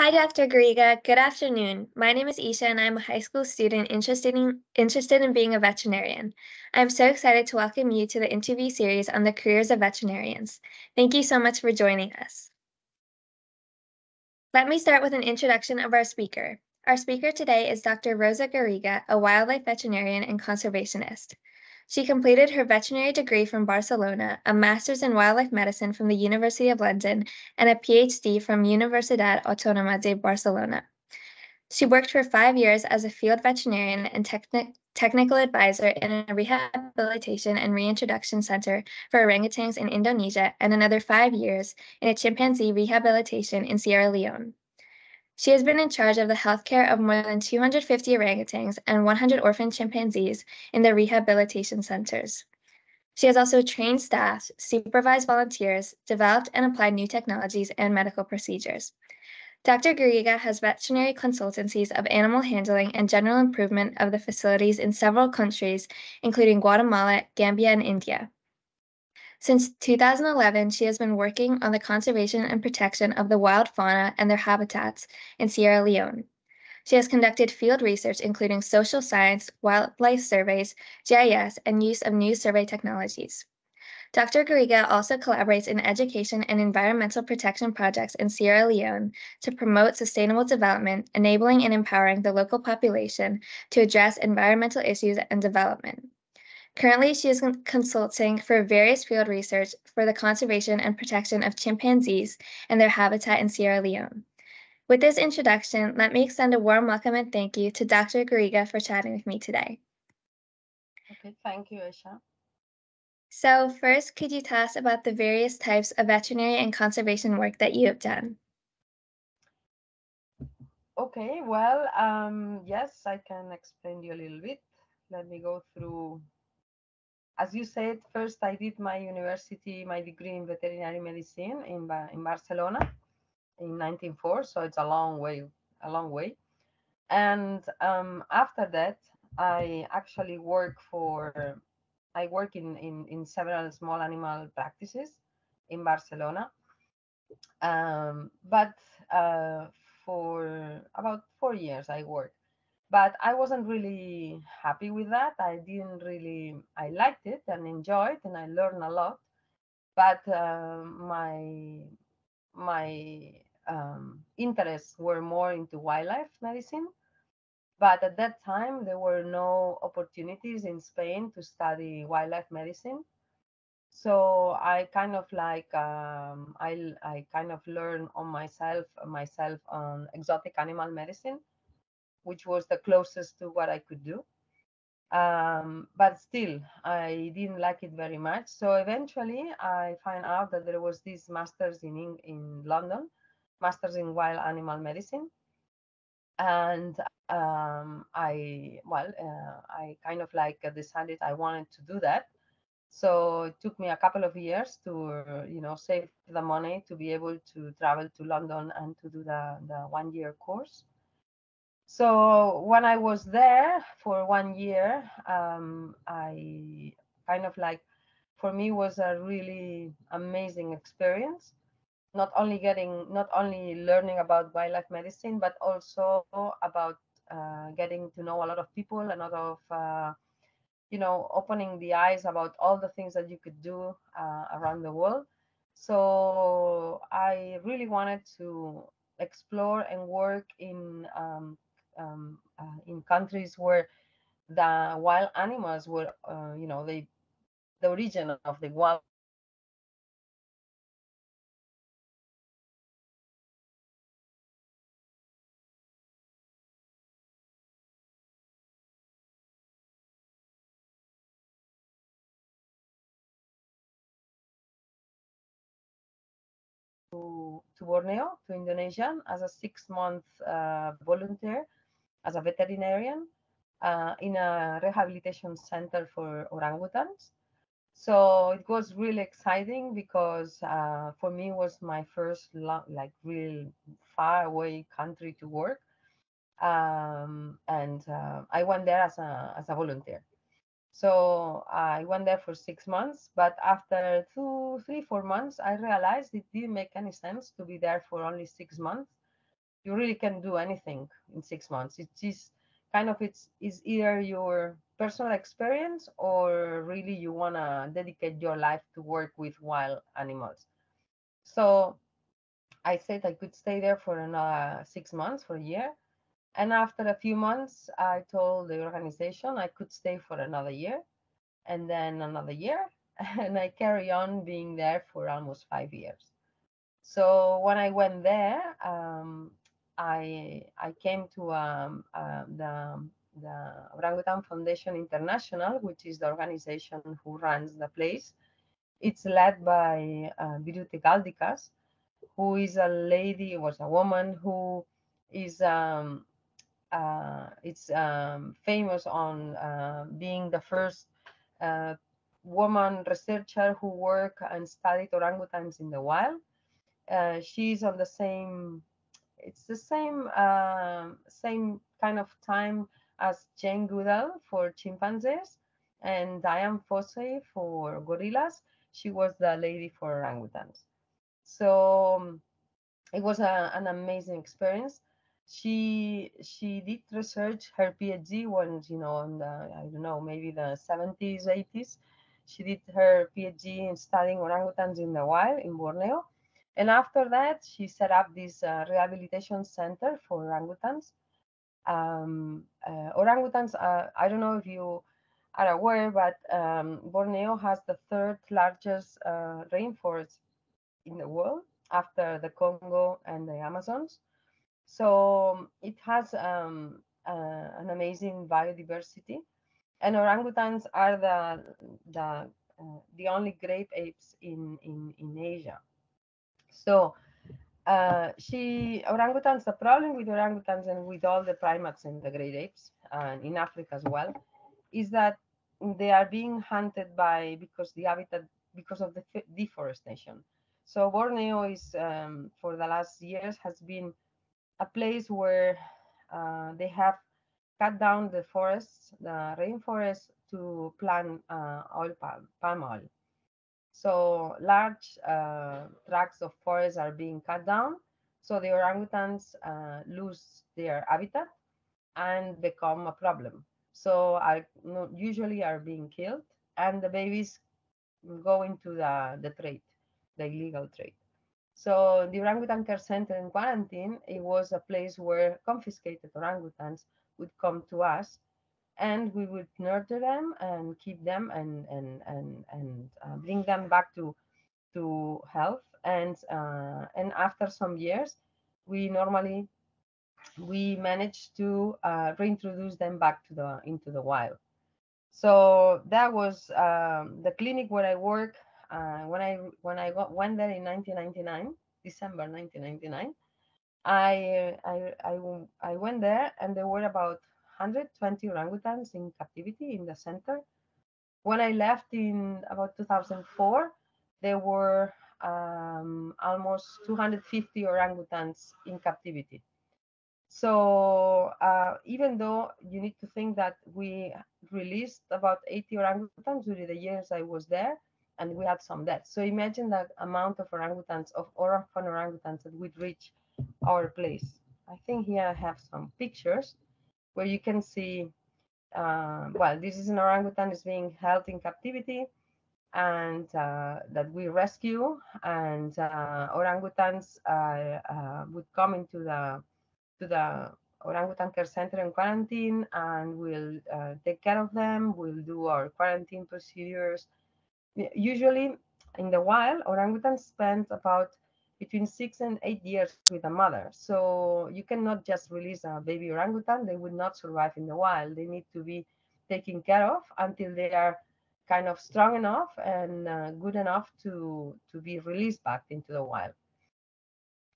Hi, Dr. Garriga. Good afternoon. My name is Esha, and I'm a high school student interested in, interested in being a veterinarian. I'm so excited to welcome you to the interview series on the careers of veterinarians. Thank you so much for joining us. Let me start with an introduction of our speaker. Our speaker today is Dr. Rosa Garriga, a wildlife veterinarian and conservationist. She completed her veterinary degree from Barcelona, a master's in wildlife medicine from the University of London, and a PhD from Universidad Autónoma de Barcelona. She worked for five years as a field veterinarian and techni- technical advisor in a rehabilitation and reintroduction center for orangutans in Indonesia, and another five years in a chimpanzee rehabilitation in Sierra Leone. She has been in charge of the healthcare of more than 250 orangutans and 100 orphan chimpanzees in the rehabilitation centers. She has also trained staff, supervised volunteers, developed and applied new technologies and medical procedures. Dr. Garriga has veterinary consultancies of animal handling and general improvement of the facilities in several countries, including Guatemala, Gambia, and India. Since 2011, she has been working on the conservation and protection of the wild fauna and their habitats in Sierra Leone. She has conducted field research including social science, wildlife surveys, GIS, and use of new survey technologies. Dr. Garriga also collaborates in education and environmental protection projects in Sierra Leone to promote sustainable development, enabling and empowering the local population to address environmental issues and development. Currently, she is consulting for various field research for the conservation and protection of chimpanzees and their habitat in Sierra Leone. With this introduction, let me extend a warm welcome and thank you to Dr. Garriga for chatting with me today. Okay, thank you, Aisha. So first, could you tell us about the various types of veterinary and conservation work that you have done? Okay, well, um, yes, I can explain you a little bit. Let me go through as you said, first I did my university, my degree in veterinary medicine in, in Barcelona in 1904. So it's a long way, a long way. And um, after that, I actually work for, I work in, in, in several small animal practices in Barcelona. Um, but uh, for about four years, I worked but I wasn't really happy with that. I didn't really, I liked it and enjoyed and I learned a lot. But uh, my my um, interests were more into wildlife medicine. But at that time, there were no opportunities in Spain to study wildlife medicine. So I kind of like um, I I kind of learned on myself myself on exotic animal medicine which was the closest to what I could do. Um, but still, I didn't like it very much. So eventually, I find out that there was this master's in in London, master's in wild animal medicine, and um, I well, uh, I kind of like decided I wanted to do that. So it took me a couple of years to, you know, save the money to be able to travel to London and to do the, the one year course. So when I was there for one year, um, I kind of like, for me, was a really amazing experience. Not only getting, not only learning about wildlife medicine, but also about uh, getting to know a lot of people, a lot of, uh, you know, opening the eyes about all the things that you could do uh, around the world. So I really wanted to explore and work in um, um, uh, in countries where the wild animals were, uh, you know, they the origin of the wild to, Borneo, to Indonesia, as a six-month uh, volunteer, as a veterinarian, uh, in a rehabilitation center for orangutans. So it was really exciting because uh, for me it was my first like real far away country to work, um, and uh, I went there as a as a volunteer. So I went there for six months, but after two, three, four months, I realized it didn't make any sense to be there for only six months you really can do anything in six months. It is kind of it's is either your personal experience or really you want to dedicate your life to work with wild animals. So I said I could stay there for another six months, for a year. And after a few months, I told the organization I could stay for another year and then another year. And I carry on being there for almost five years. So when I went there, um, I I came to um, uh, the the Orangutan Foundation International, which is the organization who runs the place. It's led by uh, Birute Galdikas, who is a lady, was a woman who is um, uh, it's um, famous on uh, being the first uh, woman researcher who worked and studied orangutans in the wild. Uh, she's on the same, it's the same um, same kind of time as Jane Goodall for chimpanzees and Dian Fossey for gorillas. She was the lady for orangutans. So um, it was a, an amazing experience. She she did research her PhD when you know in the I don't know maybe the 70s 80s. She did her PhD in studying orangutans in the wild in Borneo, and after that she set up this uh, rehabilitation center for orangutans um, uh, orangutans, uh, I don't know if you are aware, but um, Borneo has the third largest uh, rainforest in the world after the Congo and the Amazons. So it has um, uh, an amazing biodiversity, and orangutans are the the uh, the only great apes in in in Asia. So uh, she orangutans. The problem with orangutans and with all the primates and the great apes, and in Africa as well, is that they are being hunted by because the habitat because of the deforestation. So Borneo is um, for the last years has been a place where uh, they have cut down the forests, the rainforest, to plant uh, oil palm, palm oil. So large uh, tracts of forest are being cut down. So the orangutans uh, lose their habitat and become a problem. So are usually are being killed, and the babies go into the, the trade, the illegal trade. So the orangutan care center in quarantine, it was a place where confiscated orangutans would come to us and we would nurture them and keep them and and and and uh, bring them back to to health. And uh, and after some years we normally we manage to uh, reintroduce them back to the into the wild. So that was um, the clinic where i work uh, when i when i got went there in 1999 december 1999 I, I i i went there and there were about 120 orangutans in captivity in the center. When I left in about 2004, there were um, almost 250 orangutans in captivity. So uh, even though you need to think that we released about 80 orangutans during the years I was there, and we had some deaths. So imagine the amount of orangutans, of orphan orangutans that would reach our place. I think here I have some pictures where you can see, uh, well, this is an orangutan is being held in captivity and uh, that we rescue and uh, orangutans uh, uh, would come into the to the orangutan care center in quarantine and we'll take care of them. We'll do our quarantine procedures. Usually in the wild orangutans spend about between six and eight years with a mother. So you cannot just release a baby orangutan. They would not survive in the wild. They need to be taken care of until they are kind of strong enough and uh, good enough to, to be released back into the wild.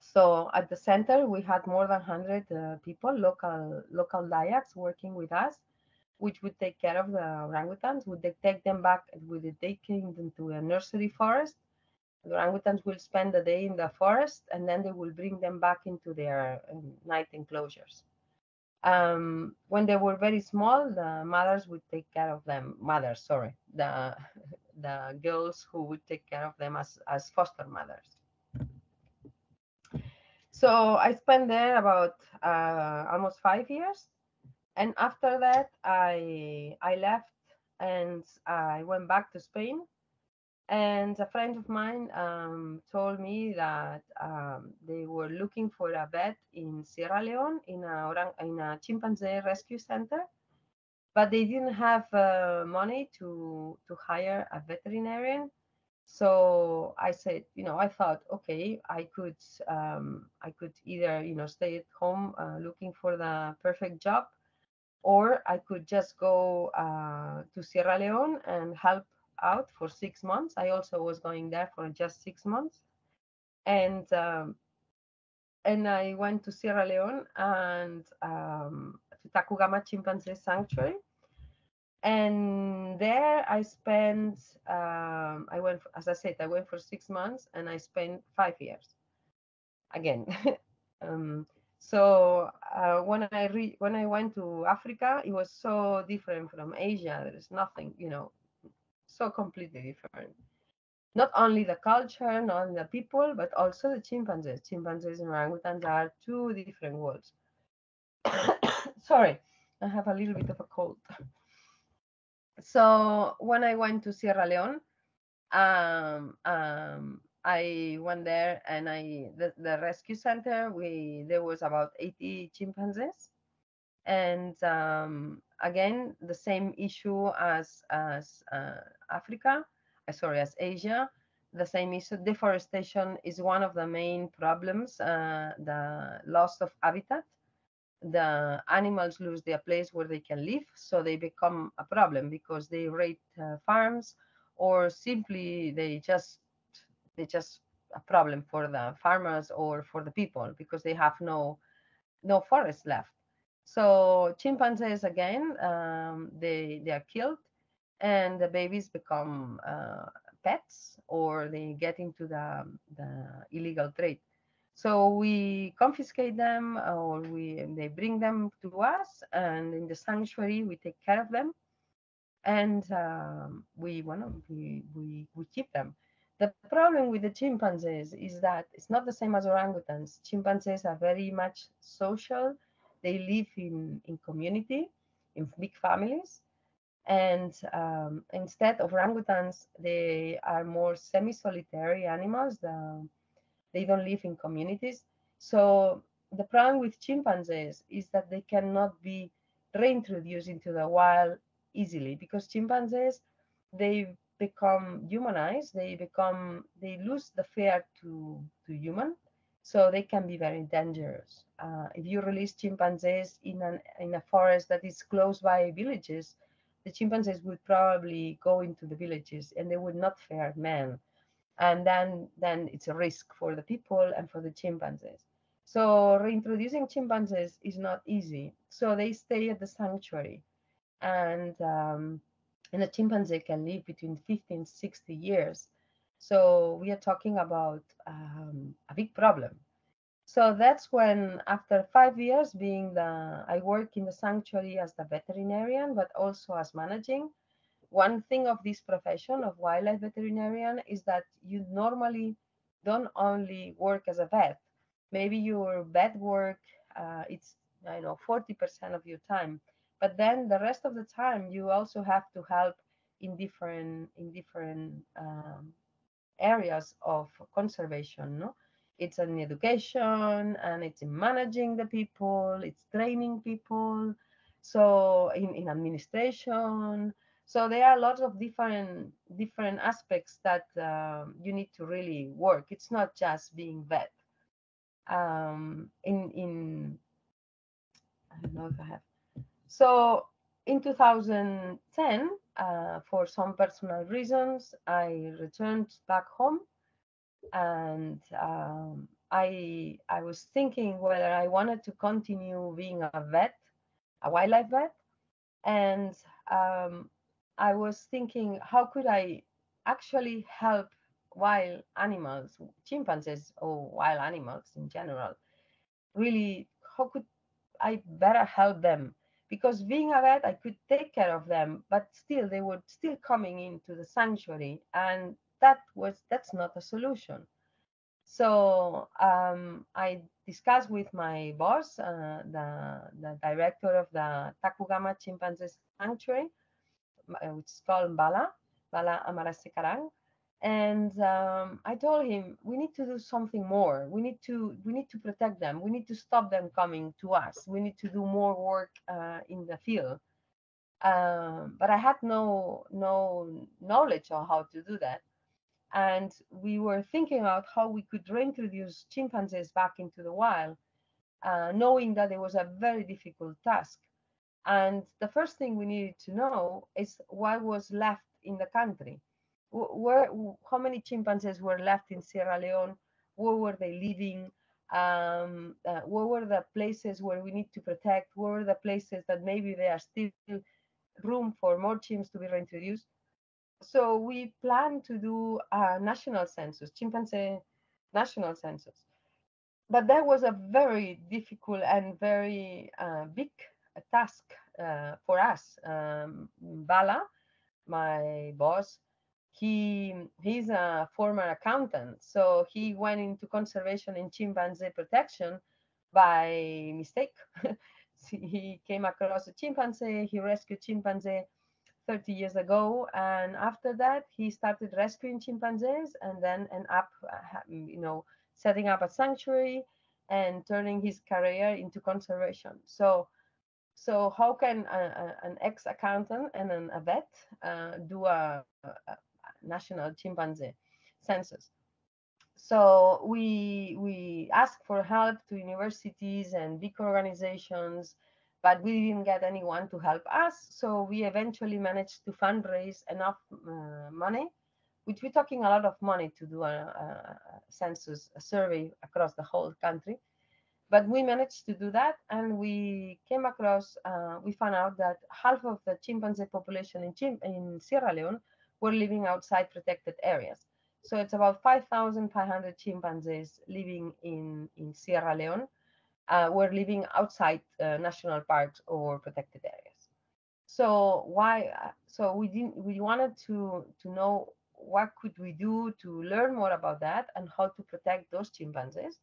So at the center, we had more than 100 uh, people, local local dayaks working with us, which would take care of the orangutans. Would they take them back? Would they take them to a nursery forest? The orangutans will spend the day in the forest and then they will bring them back into their um, night enclosures. Um, when they were very small, the mothers would take care of them. Mothers, sorry, the the girls who would take care of them as as foster mothers. So I spent there about uh, almost five years, and after that I I left and I went back to Spain. And a friend of mine um, told me that um, they were looking for a vet in Sierra Leone in a orang in a chimpanzee rescue center, but they didn't have uh, money to to hire a veterinarian. So i said you know i thought okay i could um, i could either you know stay at home uh, looking for the perfect job or i could just go uh, to sierra leone and help out for six months i also was going there for just six months and um, and i went to sierra leone and um, to tacugama chimpanzee sanctuary and there I spent, um, I went, as I said, I went for six months and I spent five years again. um, so uh, when I re- when I went to Africa, it was so different from Asia. There is nothing, you know, so completely different. Not only the culture, not only the people, but also the chimpanzees. Chimpanzees and orangutans are two different worlds. Sorry, I have a little bit of a cold so when I went to Sierra Leone, um, um, I went there and I the, the rescue center. We there was about 80 chimpanzees, and um, again the same issue as as uh, Africa, uh, sorry as Asia. The same issue. Deforestation is one of the main problems. Uh, the loss of habitat the animals lose their place where they can live, so they become a problem because they raid uh, farms, or simply they just they just a problem for the farmers or for the people because they have no no forest left. So chimpanzees again, um, they they are killed, and the babies become uh, pets or they get into the the illegal trade. So we confiscate them or we they bring them to us and in the sanctuary we take care of them and um, we, we, we, we keep them. The problem with the chimpanzees is that it's not the same as orangutans. Chimpanzees are very much social. They live in, in community, in big families. And um, instead of orangutans, they are more semi-solitary animals. The, they don't live in communities. So the problem with chimpanzees is that they cannot be reintroduced into the wild easily because chimpanzees they become humanized they become they lose the fear to to human so they can be very dangerous. Uh, if you release chimpanzees in an in a forest that is close by villages the chimpanzees would probably go into the villages and they would not fear men and then then it's a risk for the people and for the chimpanzees. So reintroducing chimpanzees is not easy. So they stay at the sanctuary. And um, and a chimpanzee can live between 50 and 60 years so we are talking about um, a big problem. So that's when after five years being the i work in the sanctuary as the veterinarian but also as managing one thing of this profession of wildlife veterinarian is that you normally don't only work as a vet. Maybe your vet work uh, it's i know 40% of your time but then the rest of the time you also have to help in different in different um, areas of conservation no? It's in education and it's in managing the people it's training people so in, in administration. So there are lots of different different aspects that um, you need to really work. It's not just being vet. Um, in in i don't know if i have. So in 2010 uh, for some personal reasons i returned back home and um, i i was thinking whether i wanted to continue being a vet a wildlife vet and um, I was thinking, how could I actually help wild animals, chimpanzees or wild animals in general? Really, how could I better help them? Because being a vet, I could take care of them, but still they were still coming into the sanctuary, and that was that's not a solution. So um, I discussed with my boss, uh, the, the director of the Tacugama Chimpanzee Sanctuary, uh, which is called Bala, Bala Amarasekaran. And um, I told him we need to do something more. We need to we need to protect them. We need to stop them coming to us. We need to do more work uh, in the field. Um, but I had no no knowledge on how to do that and we were thinking about how we could reintroduce chimpanzees back into the wild, uh, knowing that it was a very difficult task. And the first thing we needed to know is what was left in the country. Where, how many chimpanzees were left in Sierra Leone? Where were they living? Um, uh, where were the places where we need to protect? Where were the places that maybe there are still room for more chimps to be reintroduced? so we plan to do a national census, chimpanzee national census. But that was a very difficult and very uh, big task uh, for us. Um, Bala, my boss, he he's a former accountant, so he went into conservation and chimpanzee protection by mistake. he came across a chimpanzee, he rescued chimpanzee 30 years ago. And after that, he started rescuing chimpanzees and then end up, uh, you know, setting up a sanctuary and turning his career into conservation. So, so how can a, a, an ex-accountant and an, a vet uh, do a, a, national chimpanzee census? So we we ask for help to universities and big organizations but we didn't get anyone to help us. So we eventually managed to fundraise enough uh, money, which we're talking a lot of money to do a, a, census, a survey across the whole country. But we managed to do that, and we came across, uh, we found out that half of the chimpanzee population in, Chim in Sierra Leone were living outside protected areas. So it's about 5,500 chimpanzees living in, in Sierra Leone uh, were living outside uh, national parks or protected areas. So why? Uh, so we didn't. We wanted to to know what could we do to learn more about that and how to protect those chimpanzees.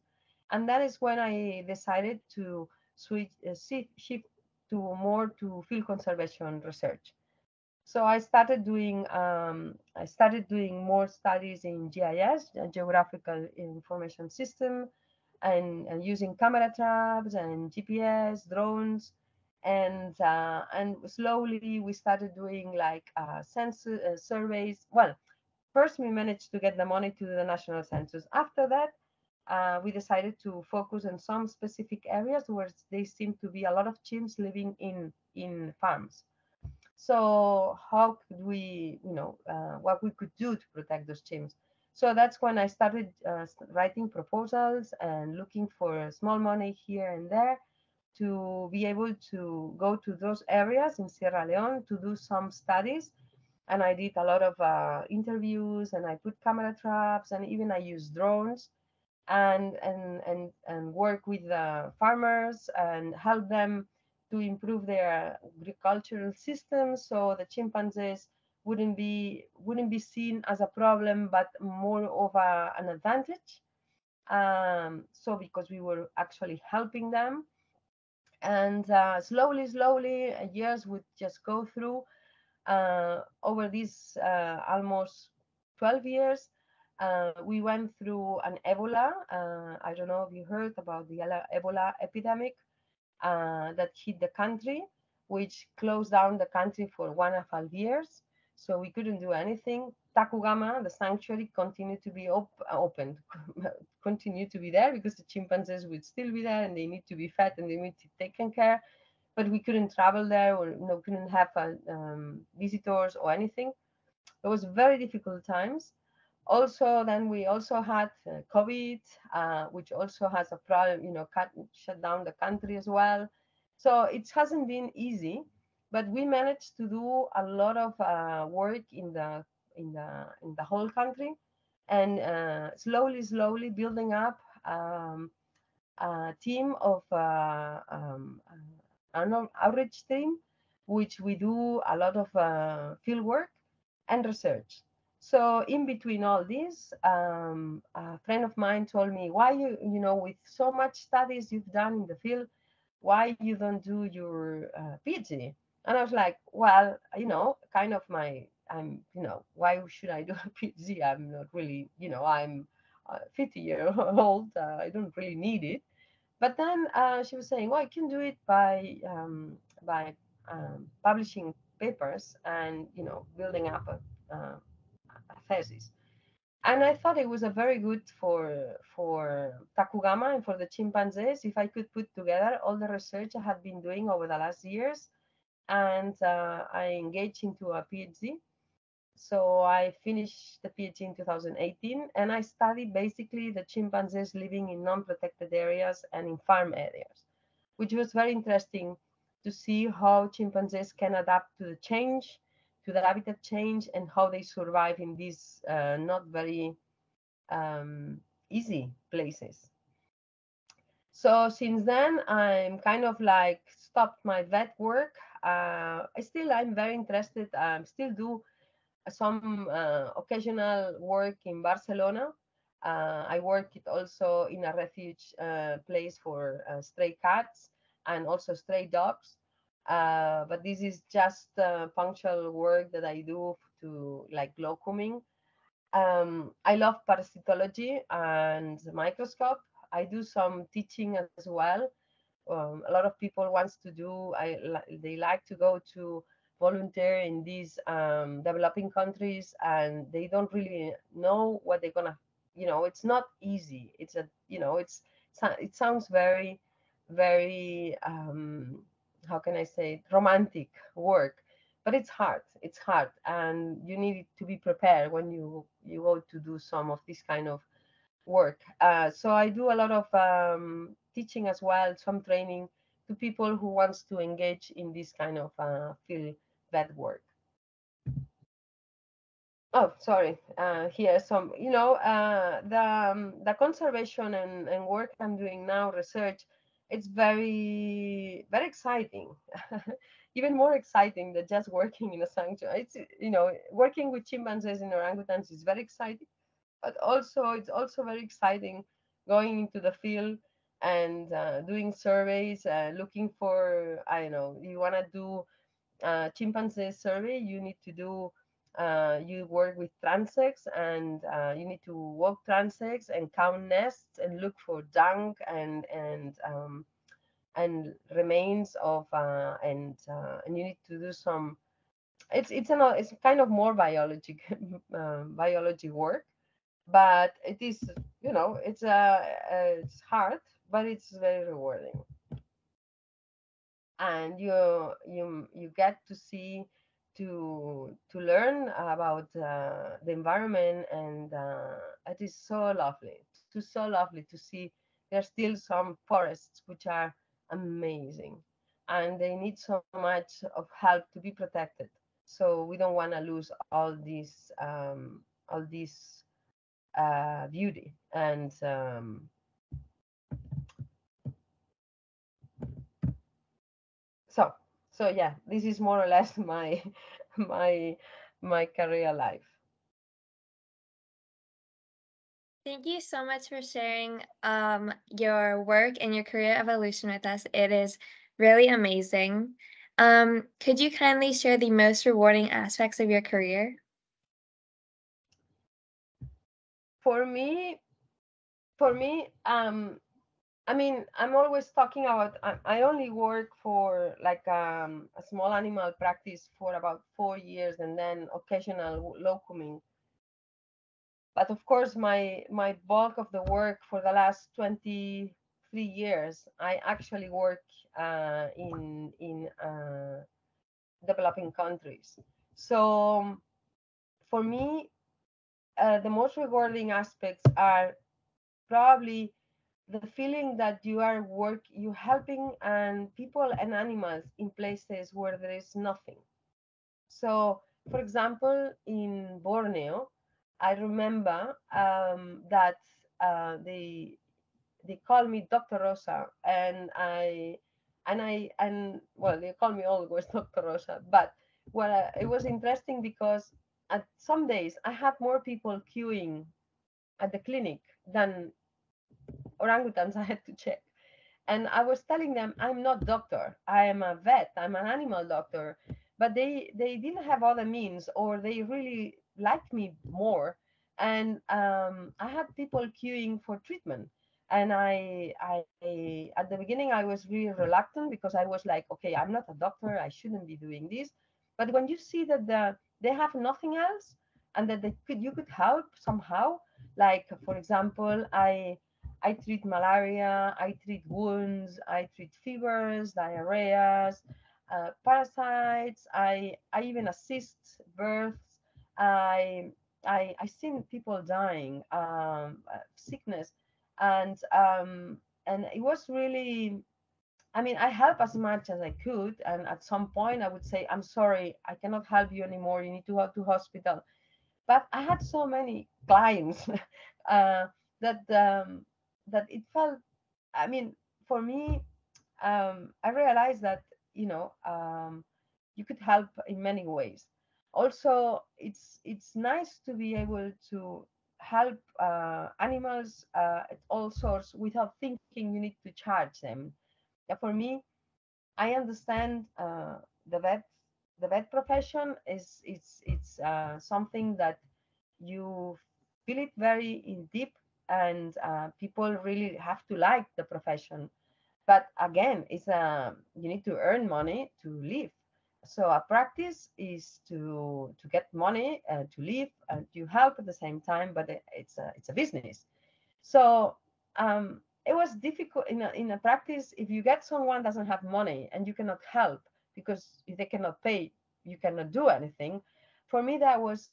And that is when I decided to switch uh, shift to more to field conservation research. So I started doing um, I started doing more studies in GIS, Geographical Information System, and, and using camera traps and GPS, drones, and uh, and slowly we started doing like uh, census uh, surveys. Well, first we managed to get the money to the national census. After that, uh, we decided to focus on some specific areas where there seem to be a lot of chimps living in in farms. So how could we, you know, uh, what we could do to protect those chimps? So that's when I started uh, writing proposals and looking for small money here and there to be able to go to those areas in Sierra Leone to do some studies. And I did a lot of uh, interviews and I put camera traps and even I used drones and, and, and, and work with the farmers and help them to improve their agricultural systems so the chimpanzees wouldn't be wouldn't be seen as a problem, but more of a, an advantage. Um, so because we were actually helping them, and uh, slowly, slowly, uh, years would just go through. Uh, over these uh, almost 12 years, uh, we went through an Ebola. Uh, I don't know if you heard about the Ebola epidemic that hit the country, which closed down the country for one and a half years so we couldn't do anything. Tacugama, the sanctuary, continued to be op open, continue to be there because the chimpanzees would still be there and they need to be fed and they need to be taken care. But we couldn't travel there or you know, couldn't have uh, um, visitors or anything. It was very difficult times. Also, then we also had uh, COVID, uh, which also has a problem, you know, cut, shut down the country as well. So it hasn't been easy but we managed to do a lot of uh, work in the in the in the whole country and slowly slowly building up um, a team of um, an outreach team which we do a lot of uh, field work and research So in between all this, um, a friend of mine told me, why you, you know, with so much studies you've done in the field, why you don't do your uh, PhD? And I was like, well, you know, kind of my, I'm, you know, why should I do a PhD? I'm not really, you know, I'm uh, 50 year old. Uh, I don't really need it. But then uh, she was saying, well, I can do it by um, by um, publishing papers and you know building up a, uh, a, thesis. And I thought it was a very good for for Tacugama and for the chimpanzees if I could put together all the research I have been doing over the last years, and uh, I engaged into a PhD so I finished the PhD in 2018 and I studied basically the chimpanzees living in non-protected areas and in farm areas, which was very interesting to see how chimpanzees can adapt to the change, to the habitat change and how they survive in these uh, not very um, easy places. So since then, I'm kind of like stopped my vet work. Uh, I still, I'm very interested. I um, still do some uh, occasional work in Barcelona. Uh, I worked also in a refuge uh, place for uh, stray cats and also stray dogs. Uh, but this is just punctual work that I do to like locuming. Um, I love parasitology and the microscope. I do some teaching as well. Um, a lot of people wants to do. I they like to go to volunteer in these um, developing countries and they don't really know what they're gonna you know it's not easy it's a you know it's it sounds very very um, how can i say romantic work but it's hard it's hard and you need to be prepared when you you go to do some of this kind of work uh, so i do a lot of um, teaching as well some training to people who wants to engage in this kind of uh, field that work. Oh, sorry. Uh, here, some, you know, uh, the um, the conservation and, and work I'm doing now, research, it's very very exciting. Even more exciting than just working in a sanctuary. It's you know, working with chimpanzees and orangutans is very exciting, but also it's also very exciting going into the field and uh, doing surveys, uh, looking for I don't know, you want to do uh, chimpanzee survey, you need to do, uh, you work with transects and uh, you need to walk transects and count nests and look for dung and and um, and remains of uh, and uh, and you need to do some. It's it's an it's kind of more biology um, biology work, but it is you know it's uh, it's hard, but it's very rewarding and you you you get to see to to learn about uh, the environment and uh, it is so lovely it's so lovely to see there's still some forests which are amazing and they need so much of help to be protected. So we don't want to lose all this um, all this uh, beauty and um, so yeah this is more or less my my my career life Thank you so much for sharing um, your work and your career evolution with us. It is really amazing. Um, could you kindly share the most rewarding aspects of your career? For me, for me, um, I mean, I'm always talking about. I, only work for like um, a small animal practice for about four years, and then occasional locuming. But of course, my my bulk of the work for the last 23 years, I actually work uh, in in uh, developing countries. So for me, uh, the most rewarding aspects are probably the feeling that you are work you helping and people and animals in places where there is nothing. So for example in borneo i remember um, that uh, they they call me dr rosa and i and i and well they call me always dr rosa but well it was interesting because at some days I had more people queuing at the clinic than orangutans I had to check. And I was telling them, I'm not doctor. I am a vet. I'm an animal doctor. But they they didn't have other means, or they really liked me more. And um, I had people queuing for treatment. And I, I, at the beginning, I was really reluctant because I was like, okay, I'm not a doctor. I shouldn't be doing this. But when you see that the, they have nothing else and that they could, you could help somehow, like for example, I I treat malaria, I treat wounds, I treat fevers, diarrheas, uh, parasites. I I even assist births. I I I seen people dying, um, sickness, and um, and it was really. I mean, I help as much as I could, and at some point I would say, "I'm sorry, I cannot help you anymore. You need to go to hospital." But I had so many clients uh, that um, that it felt i mean for me um, i realized that you know um, you could help in many ways. Also it's it's nice to be able to help uh, animals uh, at all sorts without thinking you need to charge them. Yeah, for me i understand uh, the vet the vet profession is it's it's uh, something that you feel it very in deep and uh, people really have to like the profession. But again it's a uh, you need to earn money to live. So a practice is to to get money uh, to live and to help at the same time but it's a it's a business. So um, it was difficult in a, in a practice if you get someone doesn't have money and you cannot help because they cannot pay you cannot do anything. For me that was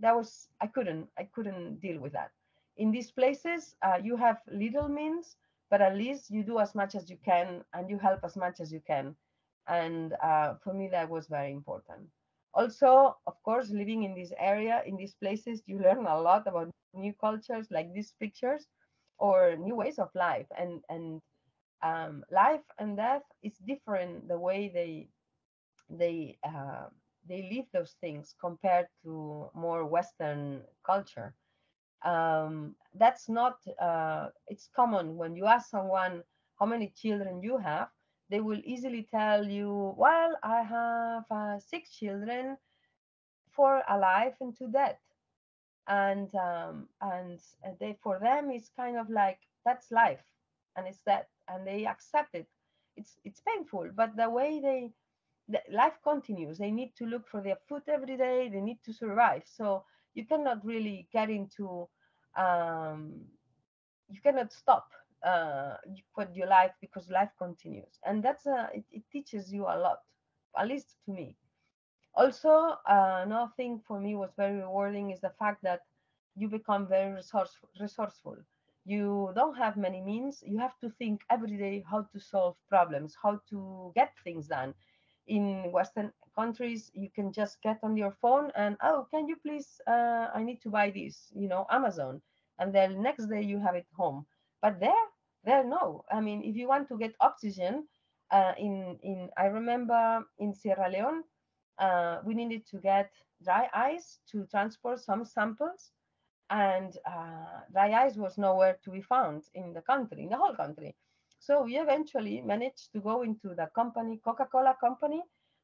that was i couldn't i couldn't deal with that in these places, uh, you have little means, but at least you do as much as you can and you help as much as you can. And uh, for me, that was very important. Also, of course, living in this area, in these places, you learn a lot about new cultures like these pictures or new ways of life. And, and um, life and death is different the way they, they, uh, they live those things compared to more Western culture um, that's not uh, it's common. When you ask someone how many children you have they will easily tell you well i have uh, six children four alive and two dead and um, and they for them it's kind of like that's life and it's that and they accept it. It's it's painful but the way they the life continues. They need to look for their food every day. They need to survive. So you cannot really get into um, you cannot stop uh, your life because life continues. And that's a, it, it, teaches you a lot at least to me. Also uh, another thing for me was very rewarding is the fact that you become very resource, resourceful. You don't have many means. You have to think every day how to solve problems how to get things done in western countries you can just get on your phone and oh can you please uh, i need to buy this you know amazon. And then next day you have it home. But there there no. I mean if you want to get oxygen uh, in in i remember in sierra leone uh, we needed to get dry ice to transport some samples. And uh, dry ice was nowhere to be found in the country in the whole country so we eventually managed to go into the company, Coca-Cola company.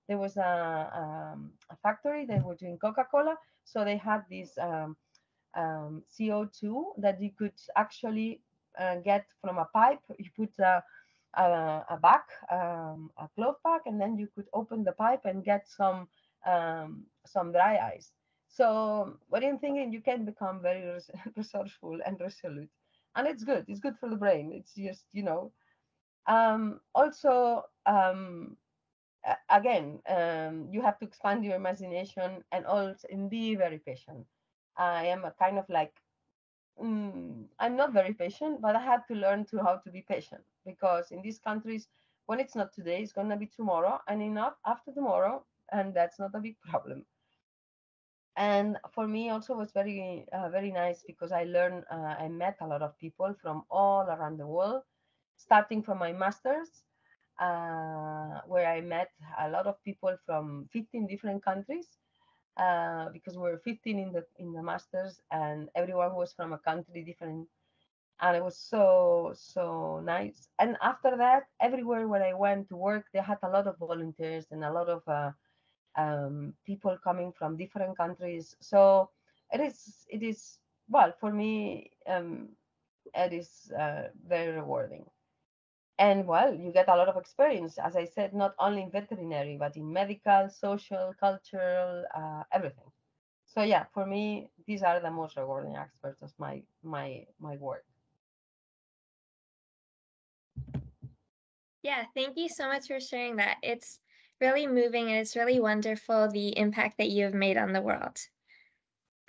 There was a, um, a factory that were doing Coca-Cola. So they had this um, um, CO2 that you could actually uh, get from a pipe. You put a, a, a bag, um, a cloth bag, and then you could open the pipe and get some um, some dry ice. So what I'm thinking, you can become very resourceful and resolute, and it's good. It's good for the brain. It's just you know um, also, um, again, um, you have to expand your imagination and also and be very patient. I am a kind of like, mm, I'm not very patient, but I had to learn to how to be patient because in these countries, when it's not today, it's gonna be tomorrow, and enough after tomorrow, and that's not a big problem. And for me, also was very, uh, very nice because I learned, uh, I met a lot of people from all around the world starting from my master's, uh, where I met a lot of people from 15 different countries. uh, because we were 15 in the in the masters, and everyone was from a country different, and it was so so nice. And after that, everywhere where I went to work, they had a lot of volunteers and a lot of uh, um, people coming from different countries. So it is it is well for me. Um, it is uh, very rewarding and well you get a lot of experience as i said not only in veterinary but in medical social cultural uh, everything. So yeah for me these are the most rewarding aspects of my my my work. Yeah thank you so much for sharing that. It's really moving and it's really wonderful the impact that you have made on the world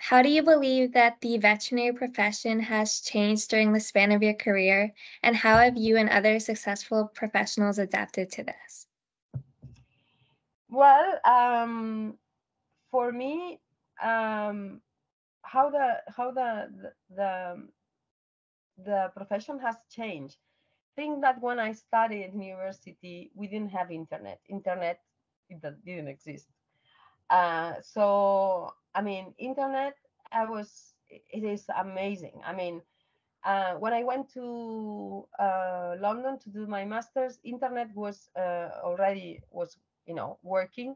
how do you believe that the veterinary profession has changed during the span of your career, and how have you and other successful professionals adapted to this? Well, um, for me, um, how the how the, the the profession has changed. Think that when I studied at university, we didn't have internet. Internet didn't exist. Uh, so I mean, internet, I was, it is amazing. I mean, uh, when I went to uh, London to do my master's, internet was uh, already was you know working,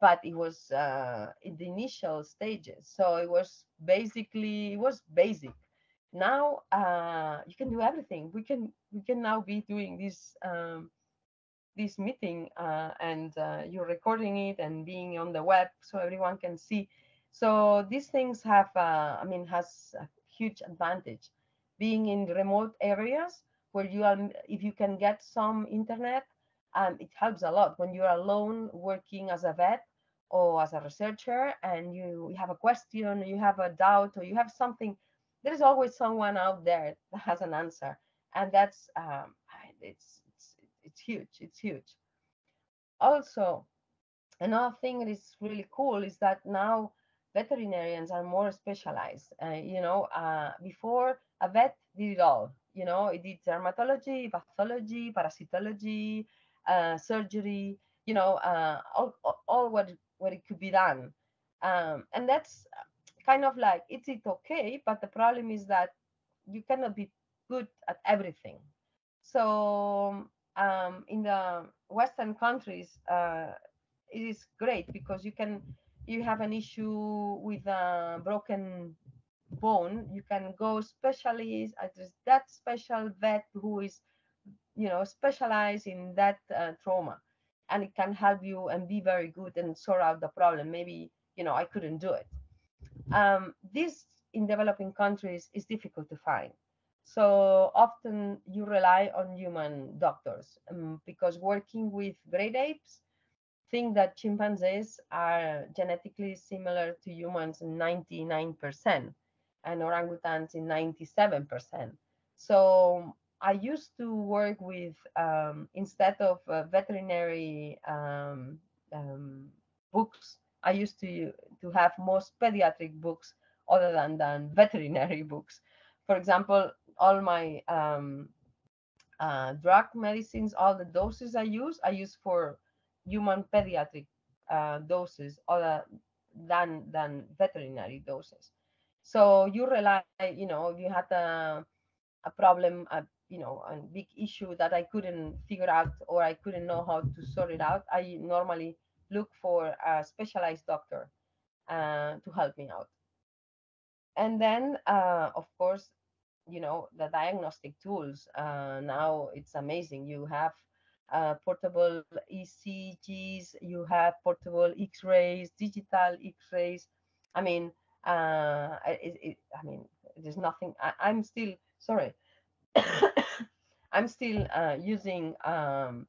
but it was uh, in the initial stages. So it was basically it was basic. Now uh, you can do everything. We can we can now be doing this um, this meeting uh, and you're recording it and being on the web so everyone can see so these things have, uh, I mean, has a huge advantage. Being in remote areas where you are, if you can get some internet, um, it helps a lot when you're alone working as a vet or as a researcher and you, you have a question, you have a doubt, or you have something. There is always someone out there that has an answer, and that's um, it's, it's it's huge. It's huge. Also, another thing that is really cool is that now veterinarians are more specialized. Uh, you know, uh, before a vet did it all. You know, it did dermatology, pathology, parasitology, uh, surgery. You know, uh, all, all what what it could be done, um, and that's kind of like it's it okay. But the problem is that you cannot be good at everything. So um, in the Western countries, uh, it is great because you can you have an issue with a broken bone, you can go specialist at that special vet who is, you know, specialized in that uh, trauma, and it can help you and be very good and sort out the problem. Maybe you know I couldn't do it. Um, this in developing countries is difficult to find. So often you rely on human doctors um, because working with great apes, think that chimpanzees are genetically similar to humans in 99% and orangutans in 97%. So I used to work with, um, instead of uh, veterinary um, um, books, I used to, to have most pediatric books other than, than veterinary books. For example, all my um, uh, drug medicines, all the doses I use, I use for human pediatric uh, doses other than than veterinary doses. So you rely, you know, you had a a problem, a you know, a big issue that I couldn't figure out or I couldn't know how to sort it out, I normally look for a specialized doctor uh, to help me out. And then, uh, of course, you know, the diagnostic tools. Uh, now it's amazing. You have uh, portable ECGs, you have portable X-rays, digital X-rays. I mean, uh, it, it, I mean, there's nothing. I, am still sorry. I'm still uh, using um,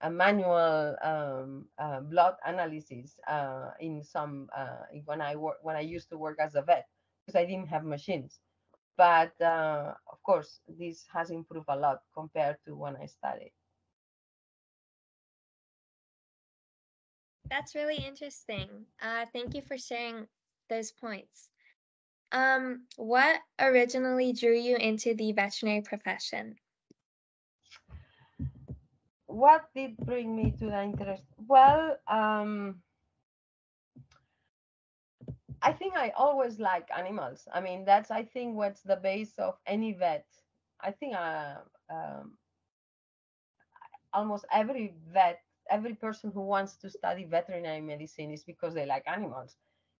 a manual um, uh, blood analysis uh, in some uh, when I work when I used to work as a vet because I didn't have machines. But uh, of course, this has improved a lot compared to when I studied. That's really interesting. Uh, thank you for sharing those points. Um, what originally drew you into the veterinary profession? What did bring me to the interest? Well, um, I think I always like animals. I mean, that's I think what's the base of any vet. I think uh, um, almost every vet, every person who wants to study veterinary medicine is because they like animals.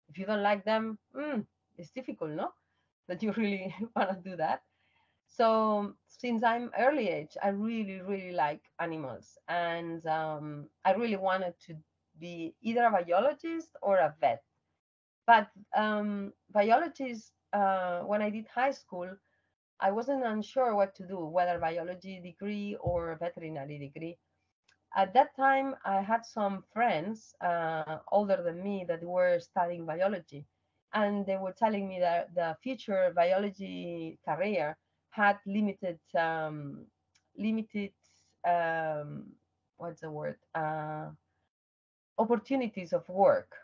If you don't like them, mm, it's difficult, no? That you really want to do that. So since I'm early age, I really, really like animals, and um, I really wanted to be either a biologist or a vet. But um, biologist, uh, when I did high school, I wasn't unsure what to do, whether biology degree or veterinary degree. At that time, I had some friends uh, older than me that were studying biology, and they were telling me that the future biology career had limited um, limited um, what's the word uh, opportunities of work.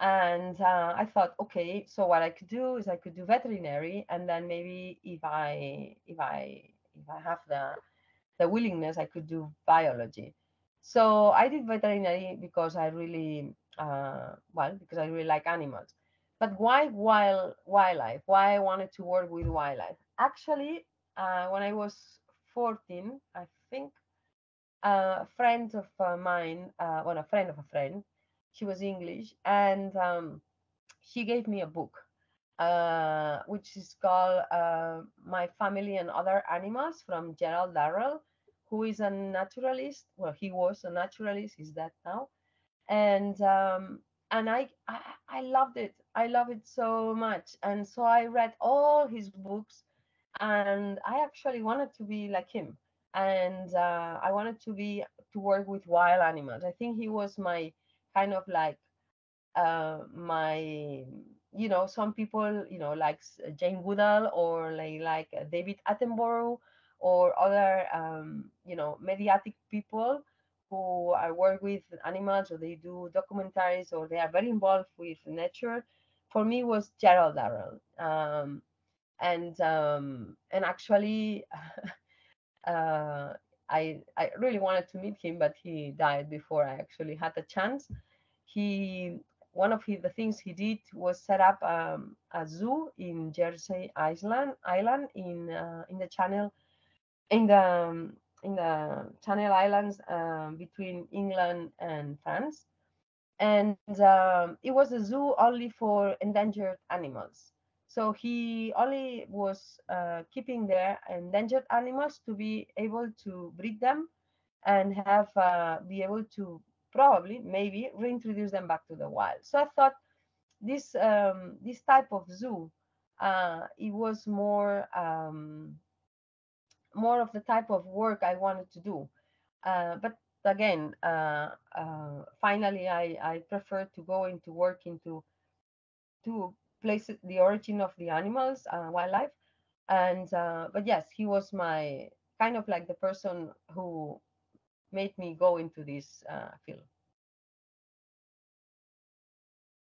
And uh, i thought okay so what i could do is i could do veterinary and then maybe if i if i if i have the the willingness i could do biology so i did veterinary because i really uh, well because i really like animals. But why wild wildlife? Why i wanted to work with wildlife? Actually uh, when i was 14 i think uh, a friend of uh, mine uh, well a friend of a friend she was English, and um, she gave me a book, uh, which is called uh, "My Family and Other Animals" from Gerald Durrell, who is a naturalist. Well, he was a naturalist. He's dead now, and um, and I, I I loved it. I love it so much, and so I read all his books, and I actually wanted to be like him, and uh, I wanted to be to work with wild animals. I think he was my kind of like uh, my you know some people you know like Jane Goodall or like like David Attenborough or other um, you know mediatic people who I work with animals or they do documentaries or they are very involved with nature. For me was Gerald Durrell. Um, and um, and actually uh, I I really wanted to meet him, but he died before I actually had the chance. He one of the things he did was set up um, a zoo in Jersey Island Island in uh, in the Channel in the um, in the Channel Islands um, between England and France, and um, it was a zoo only for endangered animals. So he only was uh, keeping there endangered animals to be able to breed them and have uh, be able to probably maybe reintroduce them back to the wild. So I thought this um, this type of zoo uh, it was more um, more of the type of work I wanted to do. Uh, but again, uh, uh finally, I, I prefer to go into work into to place the origin of the animals, uh, wildlife. And uh, but yes, he was my kind of like the person who made me go into this uh, field.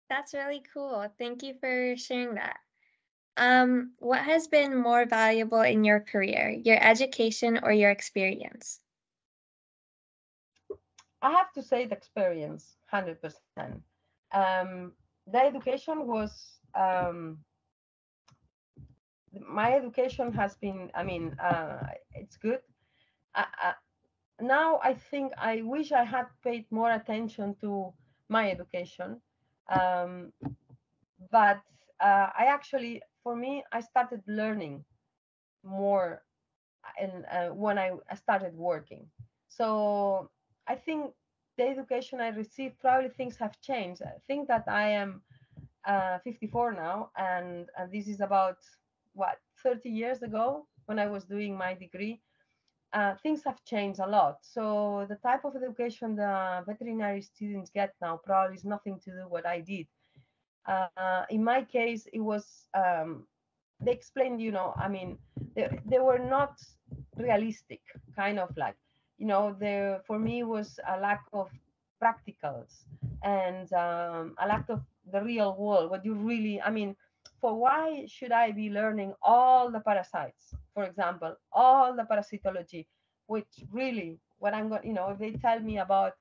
That's really cool. Thank you for sharing that. Um, what has been more valuable in your career, your education or your experience? I have to say the experience, 100%. Um, the education was um, my education has been i mean uh, it's good uh, uh, now i think i wish i had paid more attention to my education um, but uh, i actually for me i started learning more and uh, when I, I started working so i think the education i received probably things have changed i think that i am uh, 54 now, and, and this is about what 30 years ago when I was doing my degree. Uh, things have changed a lot. So the type of education the veterinary students get now probably is nothing to do what I did. Uh, in my case, it was um, they explained, you know, I mean, they, they were not realistic, kind of like, you know, there for me was a lack of practicals and um, a lack of the real world what you really i mean for why should i be learning all the parasites? For example all the parasitology which really what i'm going you know if they tell me about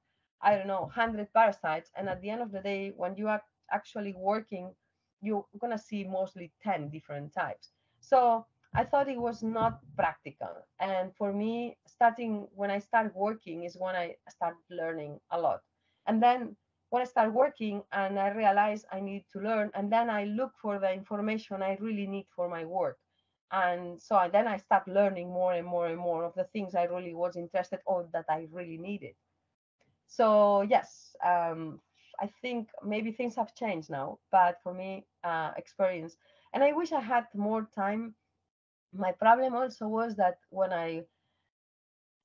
i don't know 100 parasites and at the end of the day when you are actually working you're gonna see mostly 10 different types. So I thought it was not practical. And for me, starting when I start working is when I start learning a lot. And then when I start working and I realized I need to learn, and then I look for the information I really need for my work. And so then I start learning more and more and more of the things I really was interested or that I really needed. So yes, um, I think maybe things have changed now, but for me, uh, experience. And I wish I had more time. My problem also was that when I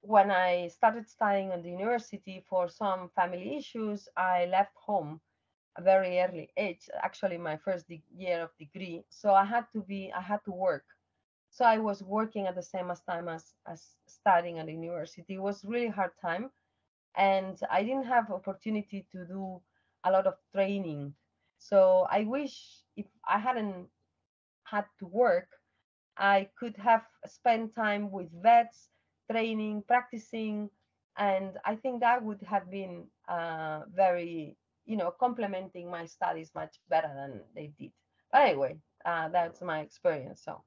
when I started studying at the university for some family issues, I left home a very early age, actually my first year of degree. So I had to be, I had to work. So I was working at the same as time as, as studying at the university. It was really hard time. And I didn't have opportunity to do a lot of training. So I wish if I hadn't had to work, I could have spent time with vets, training, practicing, and I think that would have been uh, very, you know, complementing my studies much better than they did. But anyway, uh, that's my experience. So.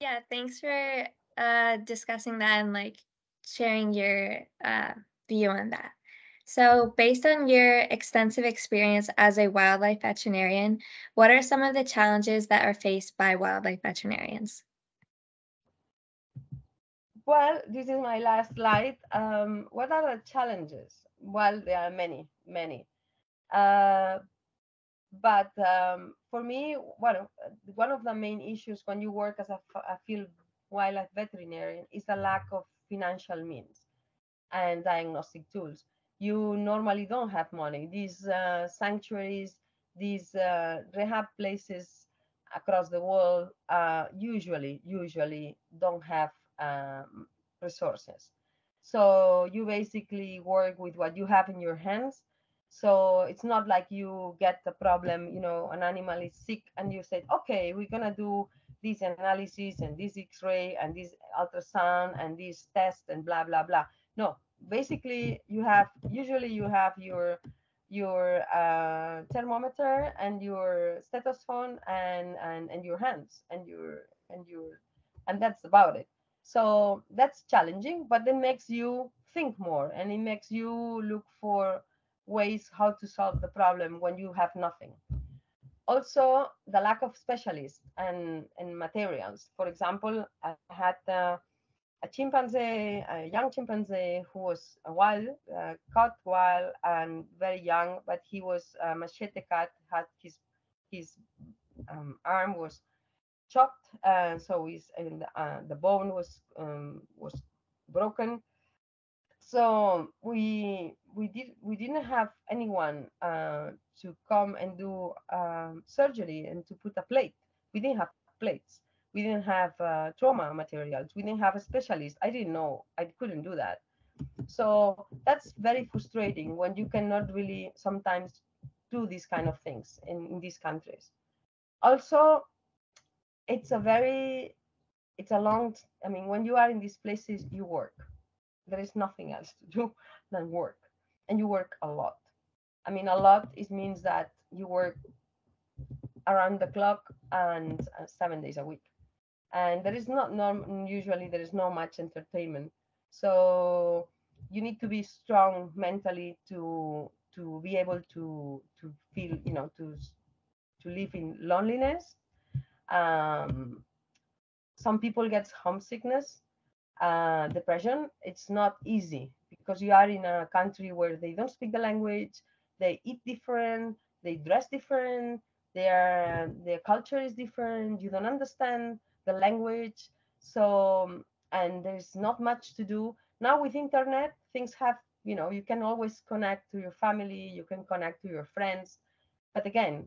Yeah, thanks for uh, discussing that and like sharing your uh, view on that. So, based on your extensive experience as a wildlife veterinarian, what are some of the challenges that are faced by wildlife veterinarians? Well, this is my last slide. Um, what are the challenges? Well, there are many, many. Uh, but um, for me, well, one of the main issues when you work as a, a field wildlife veterinarian is the lack of financial means and diagnostic tools you normally don't have money. These uh, sanctuaries, these uh, rehab places across the world uh, usually usually don't have um, resources. So you basically work with what you have in your hands. So it's not like you get the problem, you know, an animal is sick and you say, okay, we're gonna do this analysis and this X-ray and this ultrasound and this test and blah blah blah. No, basically you have usually you have your your uh, thermometer and your stethoscope and, and and your hands and your and your and that's about it. So that's challenging but it makes you think more and it makes you look for ways how to solve the problem when you have nothing. Also the lack of specialists and and materials. For example i had uh, a chimpanzee, a young chimpanzee who was wild, uh, caught wild and very young, but he was a machete cut, had his his um, arm was chopped, and so his and uh, the bone was um, was broken. So we we did we didn't have anyone uh, to come and do um, surgery and to put a plate. We didn't have plates we didn't have uh, trauma materials. We didn't have a specialist. I didn't know. I couldn't do that. So that's very frustrating when you cannot really sometimes do these kind of things in, in these countries. Also it's a very it's a long i mean when you are in these places you work. There is nothing else to do than work. And you work a lot. I mean a lot it means that you work around the clock and uh, seven days a week and there is not norm usually there is not much entertainment. So you need to be strong mentally to to be able to to feel you know to to live in loneliness. Um, some people get homesickness uh, depression. It's not easy because you are in a country where they don't speak the language they eat different they dress different their their culture is different you don't understand the language. So, and there's not much to do. Now with internet, things have, you know, you can always connect to your family, you can connect to your friends. But again,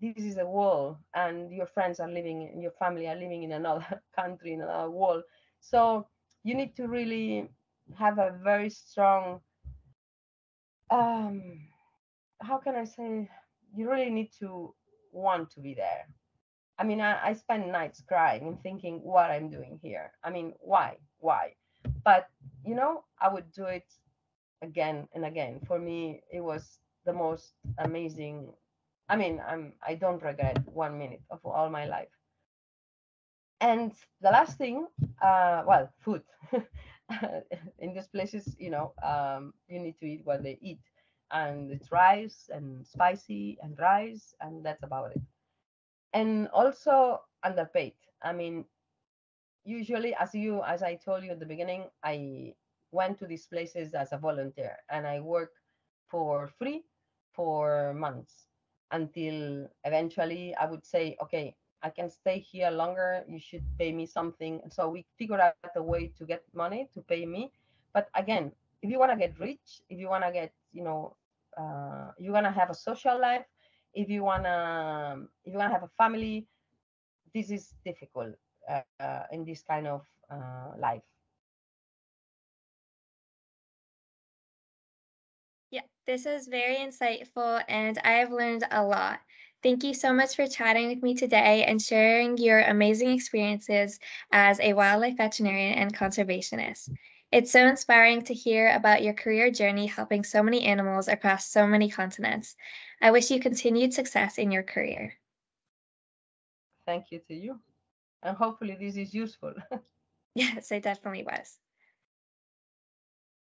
this is a world and your friends are living, your family are living in another country, in another world. So you need to really have a very strong, um, how can I say, you really need to want to be there I mean, I, I spend nights crying and thinking what I'm doing here. I mean, why? Why? But, you know, I would do it again and again. For me, it was the most amazing. I mean, I'm I don't regret one minute of all my life. And the last thing, uh, well, food. in these places, you know, um, you need to eat what they eat, and it's rice and spicy and rice, and that's about it. And also underpaid. I mean, usually, as you as I told you at the beginning, I went to these places as a volunteer, and I work for free for months until eventually I would say, okay, I can stay here longer. You should pay me something. So we figured out a way to get money to pay me. But again, if you want to get rich, if you want to get, you know, uh, you want to have a social life, if you want to, if you want to have a family, this is difficult uh, uh, in this kind of uh, life. Yeah, this is very insightful and I have learned a lot. Thank you so much for chatting with me today and sharing your amazing experiences as a wildlife veterinarian and conservationist. It's so inspiring to hear about your career journey helping so many animals across so many continents. I wish you continued success in your career. Thank you to you. And hopefully, this is useful. yes, it definitely was.